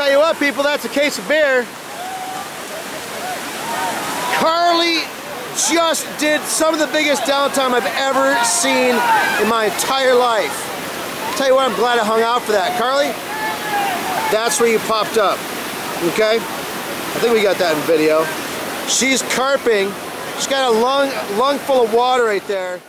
Tell you what, people. that's a case of beer. Carly just did some of the biggest downtime I've ever seen in my entire life. tell you what, I'm glad I hung out for that. Carly, that's where you popped up, okay? I think we got that in video. She's carping. She's got a lung, lung full of water right there.